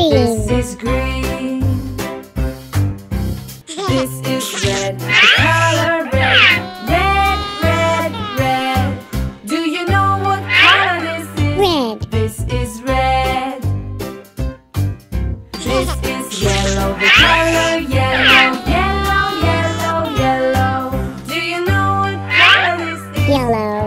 green. This is green. this is red. The color red. Red, red, red. Do you know what color this is? Red. This is red. This is yellow. The color yellow. Yellow, yellow, yellow. Do you know what color this is? Yellow.